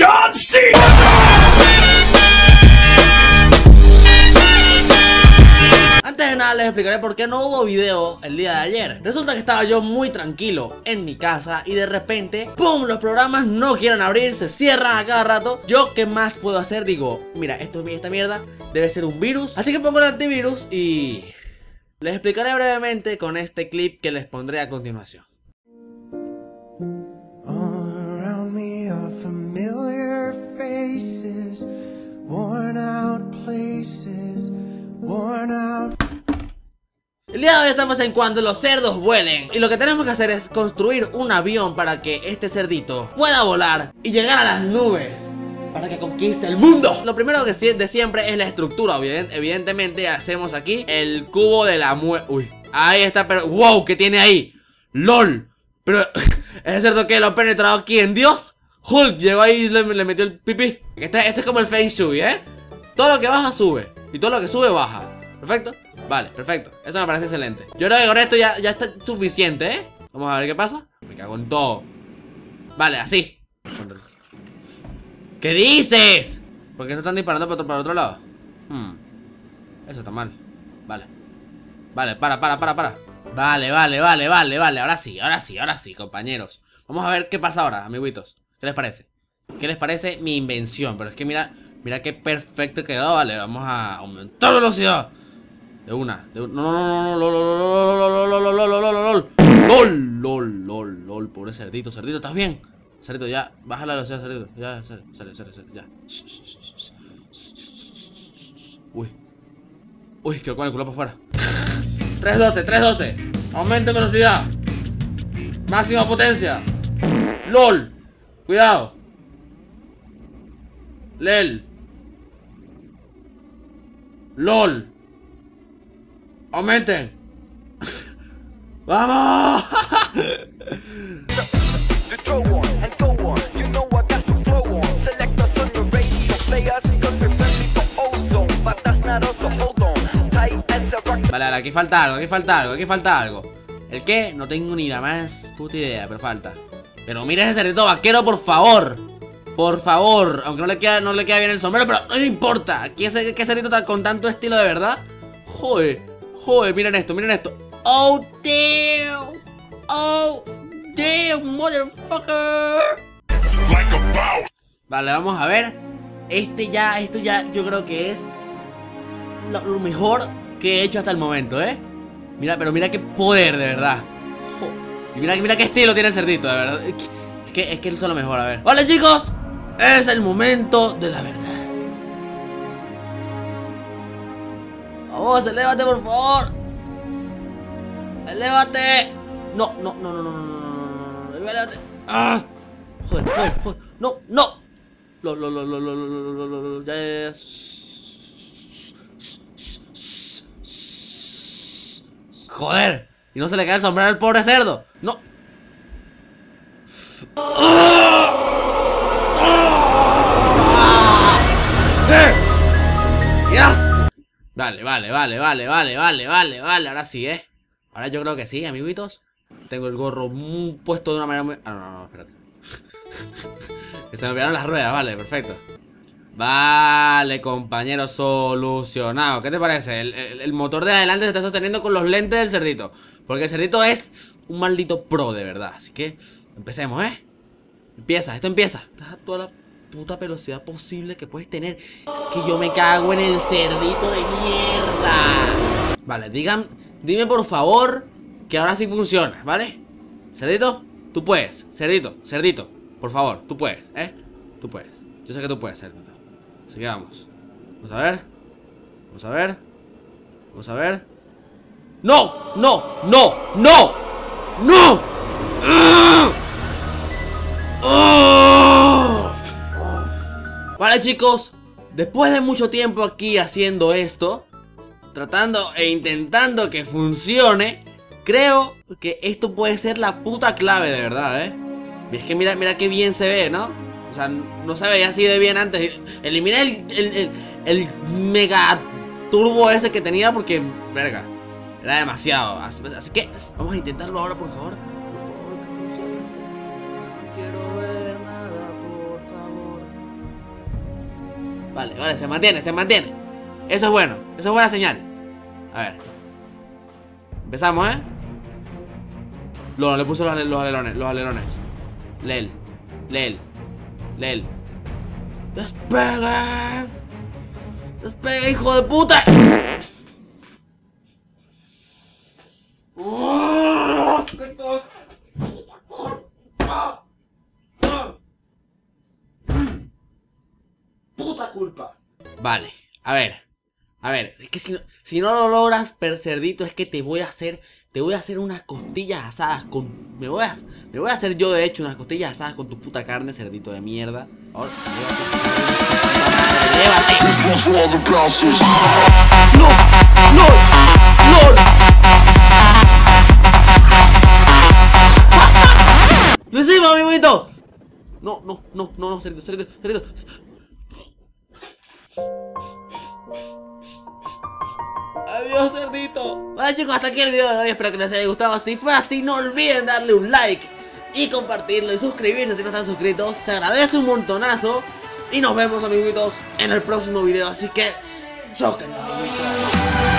John C. Antes de nada les explicaré por qué no hubo video el día de ayer Resulta que estaba yo muy tranquilo en mi casa y de repente ¡Pum! Los programas no quieren abrir, se cierran a cada rato Yo qué más puedo hacer, digo, mira, esto, esta mierda debe ser un virus Así que pongo el antivirus y... Les explicaré brevemente con este clip que les pondré a continuación. El día de hoy estamos en cuando los cerdos vuelen Y lo que tenemos que hacer es construir un avión para que este cerdito pueda volar y llegar a las nubes para que conquiste el mundo. Lo primero que de siempre es la estructura Evidentemente hacemos aquí el cubo de la muerte Uy, ahí está, pero wow, ¿qué tiene ahí? LOL. Pero, ¿es cierto que lo ha penetrado aquí en Dios? Hulk llegó ahí y le, le metió el pipí. Este, este es como el Feng Shui, ¿eh? Todo lo que baja sube. Y todo lo que sube baja. ¿Perfecto? Vale, perfecto. Eso me parece excelente. Yo creo que con esto ya, ya está suficiente, ¿eh? Vamos a ver qué pasa. Me cago en todo. Vale, así ¿Qué dices? ¿Por qué no están disparando para otro, otro lado? Hmm. Eso está mal Vale Vale, para, para, para, para Vale, vale, vale, vale, vale Ahora sí, ahora sí, ahora sí, compañeros Vamos a ver qué pasa ahora, amiguitos ¿Qué les parece? ¿Qué les parece mi invención? Pero es que mira, mira qué perfecto quedó Vale, vamos a aumentar velocidad De una, de una No, no, no, no, no, lol, lol, lol, lol, lol, lol, lol, lol, lol, lol, lol, pobre cerdito, cerdito, ¿estás bien? Cerdito, ya, baja la velocidad, cerdito Ya, sale, sale, sale, sale, ya. Uy. Uy, quedó con el culo para afuera. 312, 312 Aumenta velocidad. Máxima potencia. LOL. Cuidado. LEL. LOL. Aumenten. ¡Vamos! aquí falta algo, aquí falta algo, aquí falta algo. ¿El qué? No tengo ni la más puta idea, pero falta. Pero mira ese cerdito vaquero, por favor. Por favor Aunque no le queda, no le queda bien el sombrero, pero no importa. Aquí ese ¿qué cerdito está con tanto estilo de verdad. Joder, joder, miren esto, miren esto. Oh, damn. Oh, damn, motherfucker. Like a bow. Vale, vamos a ver. Este ya, esto ya yo creo que es lo, lo mejor que he hecho hasta el momento, ¿eh? Mira, pero mira qué poder, de verdad. Y mira, mira qué estilo tiene el cerdito, de verdad Es que, es que esto es lo mejor, a ver Vale, chicos Es el momento de la verdad Vamos, elévate, por favor Elévate No, no, no, no, no, no, no, no, elévate Ah Joder, joder, joder No, no Lo, lo, lo, lo, lo, lo, lo, lo, lo, lo, ya, ya, ya. Joder. Y no se le cae el sombrero al pobre cerdo. No. ¡Dios! Vale, vale, vale, vale, vale, vale, vale, vale. Ahora sí, ¿eh? Ahora yo creo que sí, amiguitos. Tengo el gorro puesto de una manera muy... Ah, no, no, no, espérate. Que se me olvidaron las ruedas, vale, perfecto Vale, compañero, solucionado. ¿Qué te parece? El, el- el motor de adelante se está sosteniendo con los lentes del cerdito. Porque el cerdito es un maldito pro, de verdad. Así que, empecemos, ¿eh? Empieza, esto empieza. Da toda la puta velocidad posible que puedes tener. Es que yo me cago en el cerdito de mierda. Vale, digan, dime por favor que ahora sí funciona, ¿vale? Cerdito, tú puedes, cerdito, cerdito Por favor, tú puedes, ¿eh? Tú puedes, yo sé que tú puedes, cerdito Que vamos a ver Vamos a ver Vamos a ver ¡No! ¡No! ¡No! ¡No! ¡No! Vale chicos Después de mucho tiempo aquí haciendo esto Tratando e intentando que funcione Creo que esto puede ser la puta clave de verdad, ¿eh? Es que mira, mira qué bien se ve, ¿no? O sea, no se veía así de bien antes Eliminé el, el, el- el mega turbo ese que tenía porque, verga Era demasiado. Así que vamos a intentarlo ahora, por favor. Por favor. Vale, vale, se mantiene, se mantiene. Eso es bueno, eso es buena señal. A ver. Empezamos, ¿eh? No, le puse los, los alerones, los alerones. Lel, Lel, Lel. ¡Despegue! ¡Despegue, hijo de puta! ¡Puta culpa! Vale, a ver. A ver, es que si no, si no lo logras, percerdito, es que te voy a hacer. Te voy a hacer unas costillas asadas con. Me voy a, me voy a hacer yo, de hecho, unas costillas asadas con tu puta carne, cerdito de mierda. Ahora. ¡No! ¡No! ¡No! ¡Lo hicimos, mi bonito! No, no, no, no, no, cerdito, cerdito, cerdito. Adiós, cerdito. Vale, chicos, hasta aquí el video de hoy. Espero que les haya gustado. Si fue así, no olviden darle un like y compartirlo y suscribirse si no están suscritos. Se agradece un montonazo. Y nos vemos, amiguitos, en el próximo video. Así que, choquen, amiguitos.